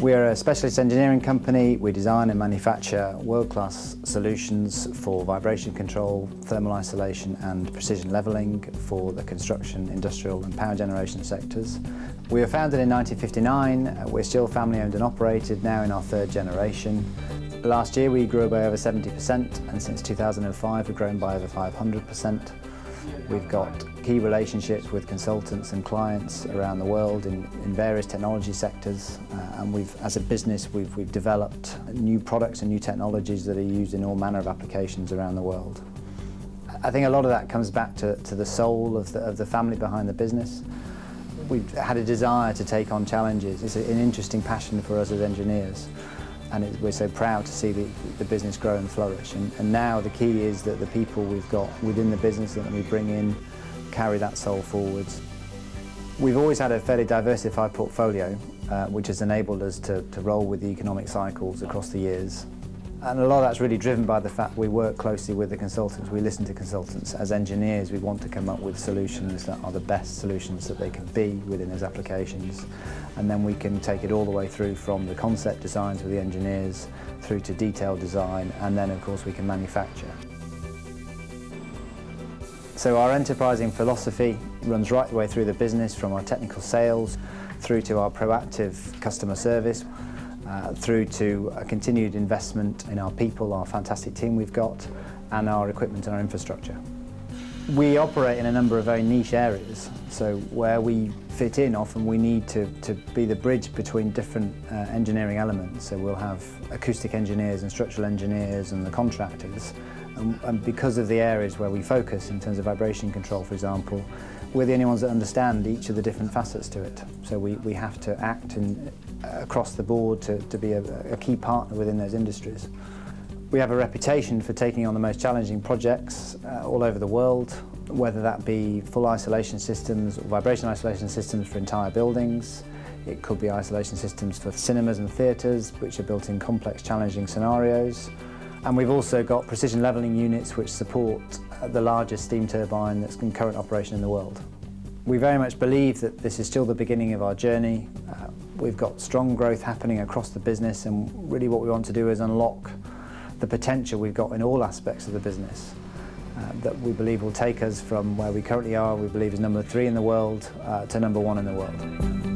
We're a specialist engineering company. We design and manufacture world-class solutions for vibration control, thermal isolation and precision levelling for the construction, industrial and power generation sectors. We were founded in 1959. Uh, we're still family owned and operated now in our third generation. Last year we grew by over 70% and since 2005 we've grown by over 500%. We've got key relationships with consultants and clients around the world in, in various technology sectors uh, and we've, as a business we've, we've developed new products and new technologies that are used in all manner of applications around the world. I think a lot of that comes back to, to the soul of the, of the family behind the business. We've had a desire to take on challenges. It's an interesting passion for us as engineers and it, we're so proud to see the, the business grow and flourish. And, and, now the key is that the people we've got within the business that we bring in carry that soul forwards. We've always had a fairly diversified portfolio, uh, which has enabled us to, to roll with the economic cycles across the years. And a lot of that's really driven by the fact we work closely with the consultants, we listen to consultants. As engineers, we want to come up with solutions that are the best solutions that they can be within those applications. And then we can take it all the way through from the concept designs with the engineers through to detailed design, and then of course we can manufacture. So our enterprising philosophy runs right the way through the business from our technical sales through to our proactive customer service uh, through to a continued investment in our people, our fantastic team we've got, and our equipment and our infrastructure. We operate in a number of very niche areas, so where we fit in often we need to, to be the bridge between different uh, engineering elements. So we'll have acoustic engineers and structural engineers and the contractors, and, and because of the areas where we focus in terms of vibration control, for example, we're the only ones that understand each of the different facets to it. So we, we have to act in, across the board to, to be a, a key partner within those industries. We have a reputation for taking on the most challenging projects uh, all over the world, whether that be full isolation systems or vibration isolation systems for entire buildings. It could be isolation systems for cinemas and theatres, which are built in complex, challenging scenarios. And we've also got precision levelling units which support the largest steam turbine that's in current operation in the world. We very much believe that this is still the beginning of our journey. We've got strong growth happening across the business and really what we want to do is unlock the potential we've got in all aspects of the business uh, that we believe will take us from where we currently are, we believe is number three in the world, uh, to number one in the world.